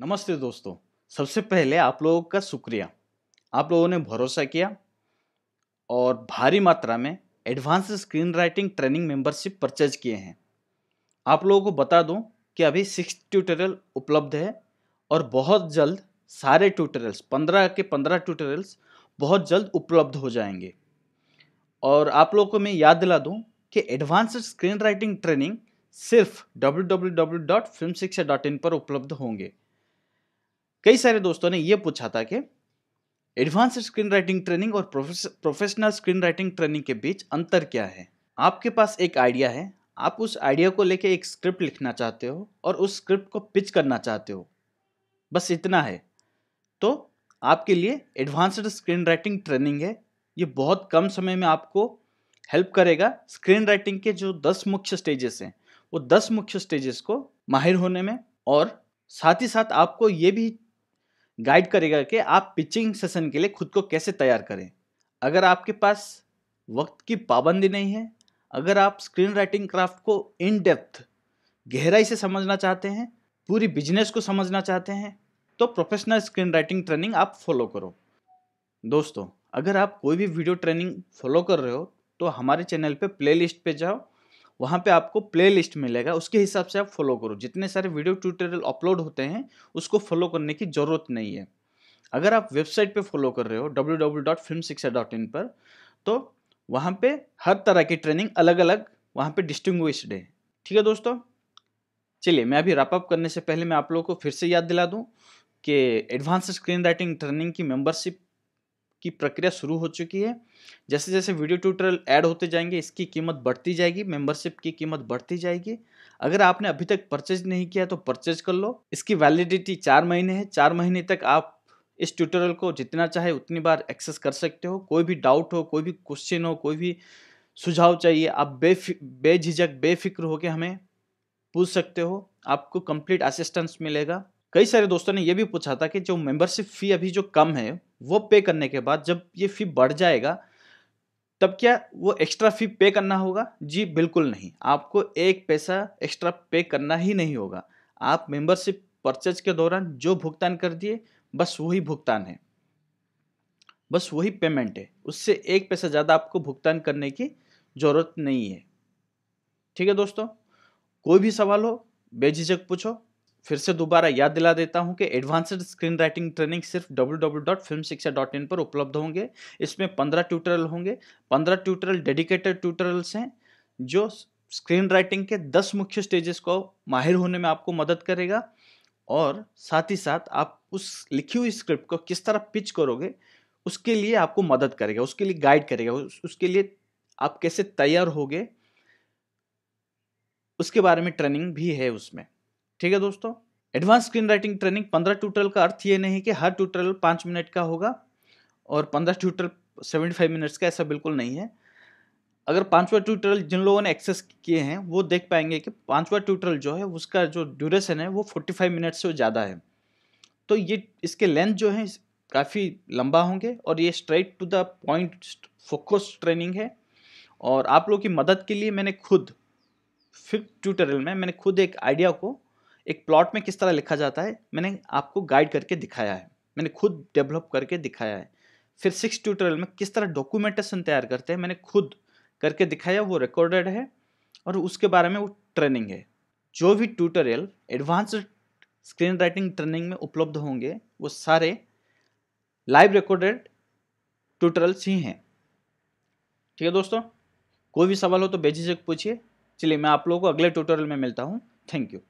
नमस्ते दोस्तों। सबसे पहले आप लोगों का शुक्रिया। आप लोगों ने भरोसा किया और भारी मात्रा में advance screenwriting training membership purchase किए हैं। आप लोगों को बता दूँ कि अभी सिक्स ट्यूटोरियल उपलब्ध है और बहुत जल्द सारे ट्यूटोरियल्स, पंद्रह के पंद्रह ट्यूटोरियल्स बहुत जल्द उपलब्ध हो जाएँगे। और आप लोगों को मैं याद दिला दूँ कि एडवांस स्क्रीन राइटिंग ट्रेनिंग सिर्फ़ www.filmshiksha.in पर उपलब्ध होंगे। कई सारे दोस्तों ने यह पूछा था कि एडवांस स्क्रीन राइटिंग ट्रेनिंग और प्रोफेशनल स्क्रीन राइटिंग ट्रेनिंग के बीच अंतर क्या है? आपके पास एक आइडिया है, आप उस आइडिया को लेके एक स्क्रिप्ट लिखना चाहते हो और उस स्क्रिप्ट को पिच करना चाहते हो। बस इतना है। तो आपके लिए एडवांस्ड स्क्रीन राइटिंग ट्रेनिंग है, ये बहुत कम समय में आपको हेल्प करेगा स्क्रीन राइटिंग के जो दस मुख्य स्टेजेस हैं, वो दस मुख्य स्टेजेस को माहिर होने में और साथ ही साथ आपको ये भी गाइड करेगा कि आप पिचिंग सेशन के लिए खुद को कैसे तैयार करें। अगर आपके पास वक्त की पाबंदी नहीं है, अगर आप स्क्रीन राइटिंग क्राफ्ट को इन डेप्थ गहराई से समझना चाहते हैं, पूरी बिज़नेस को समझना चाहते हैं तो प्रोफेशनल स्क्रीन राइटिंग ट्रेनिंग आप फॉलो करो। दोस्तों, अगर आप कोई भी वीडियो ट्रेनिंग फॉलो कर रहे हो तो हमारे चैनल पे प्लेलिस्ट पे जाओ वहाँ पे आपको प्ले लिस्ट मिलेगा, उसके हिसाब से आप फॉलो करो। जितने सारे वीडियो ट्यूटोरियल अपलोड होते हैं, उसको फॉलो करने की ज़रूरत नहीं है। अगर आप वेबसाइट पे फॉलो कर रहे हो www.filmshiksha.in पर तो वहाँ पे हर तरह की ट्रेनिंग अलग अलग वहाँ पे डिस्टिंग्विश्ड है। ठीक है दोस्तों? चलिए, मैं अभी रैपअप करने से पहले मैं आप लोगों को फिर से याद दिला दूँ कि एडवांस स्क्रीन राइटिंग ट्रेनिंग की मेंबरशिप की प्रक्रिया शुरू हो चुकी है। जैसे जैसे वीडियो ट्यूटोरियल ऐड होते जाएँगे, इसकी कीमत बढ़ती जाएगी मेंबरशिप की कीमत बढ़ती जाएगी। अगर आपने अभी तक परचेज नहीं किया तो परचेज कर लो। इसकी वैलिडिटी चार महीने है। चार महीने तक आप इस ट्यूटोरियल को जितना चाहे उतनी बार एक्सेस कर सकते हो। कोई भी डाउट हो, कोई भी क्वेश्चन हो, कोई भी सुझाव चाहिए, आप बेफि, बेझिझक, बेफिक्र होकर हमें पूछ सकते हो। आपको कंप्लीट असिस्टेंस मिलेगा। कई सारे दोस्तों ने यह भी पूछा था कि जो मेंबरशिप फ़ी अभी जो कम है, वो पे करने के बाद जब ये फ़ी बढ़ जाएगा, तब क्या वो एक्स्ट्रा फ़ी पे करना होगा? जी, बिल्कुल नहीं। आपको एक पैसा एक्स्ट्रा पे करना ही नहीं होगा। आप मेंबरशिप परचेज के दौरान जो भुगतान कर दिए, बस वही भुगतान है। बस वही पेमेंट है। उससे एक पैसा ज़्यादा आपको भुगतान करने की ज़रूरत नहीं है। ठीक है दोस्तों? कोई भी सवाल हो, बेझिझक पूछो। फिर से दोबारा याद दिला देता हूँ कि एडवांस्ड स्क्रीन राइटिंग ट्रेनिंग सिर्फ़ www.filmshiksha.in पर उपलब्ध होंगे। इसमें पंद्रह ट्यूटोरियल होंगे। पंद्रह ट्यूटोरियल डेडिकेटेड ट्यूटोरियल्स हैं, जो स्क्रीन राइटिंग के दस मुख्य स्टेजेस को माहिर होने में आपको मदद करेगा। और साथ ही साथ आप उस लिखी हुई स्क्रिप्ट को किस तरह पिच करोगे, उसके लिए आपको मदद करेगा, उसके लिए गाइड करेगा उसके लिए आप कैसे तैयार होगे, उसके बारे में ट्रेनिंग भी है उसमें। ठीक है दोस्तों? एडवांस स्क्रीन राइटिंग ट्रेनिंग पंद्रह ट्यूटोरियल का अर्थ ये नहीं कि हर ट्यूटोरियल पाँच मिनट का होगा और पंद्रह ट्यूटोरियल सेवेंटी फाइव मिनट्स का ऐसा बिल्कुल नहीं है। अगर पांचवा ट्यूटोरियल जिन लोगों ने एक्सेस किए हैं, वो देख पाएँगे कि पांचवा ट्यूटोरियल जो है, उसका जो ड्यूरेशन है, वो फोर्टी फाइव मिनट से ज़्यादा है। तो ये, इसके लेंथ जो है, काफ़ी लंबा होंगे और ये straight to the point focus training है। और आप लोगों की मदद के लिए मैंने खुद फिफ्थ ट्यूटोरियल में मैंने खुद एक आइडिया को एक प्लॉट में किस तरह लिखा जाता है, मैंने आपको गाइड करके दिखाया है। मैंने खुद डेवलप करके दिखाया है। फिर सिक्स ट्यूटोरियल में किस तरह डॉक्यूमेंटेशन तैयार करते हैं, मैंने खुद करके दिखाया, वो रिकॉर्डेड है और उसके बारे में वो ट्रेनिंग है। जो भी tutorial advance screen writing training में उपलब्ध होंगे, वो सारे लाइव रिकॉर्डेड ट्यूटोरियल्स ही हैं। ठीक है दोस्तों? कोई भी सवाल हो तो बेझिझक पूछिए। चलिए, मैं आप लोगों को अगले ट्यूटोरियल में मिलता हूँ। Thank you